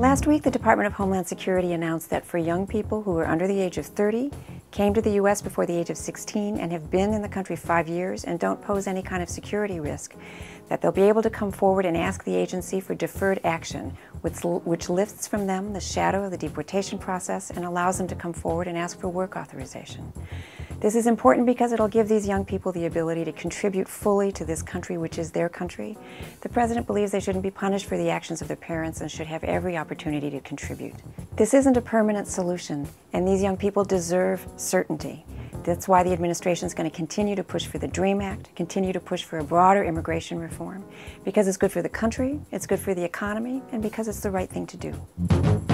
Last week, the Department of Homeland Security announced that for young people who are under the age of 30, came to the U.S. before the age of 16, and have been in the country five years and don't pose any kind of security risk, that they'll be able to come forward and ask the agency for deferred action, which, which lifts from them the shadow of the deportation process and allows them to come forward and ask for work authorization. This is important because it'll give these young people the ability to contribute fully to this country, which is their country. The President believes they shouldn't be punished for the actions of their parents and should have every opportunity to contribute. This isn't a permanent solution, and these young people deserve certainty. That's why the administration is going to continue to push for the DREAM Act, continue to push for a broader immigration reform, because it's good for the country, it's good for the economy, and because it's the right thing to do.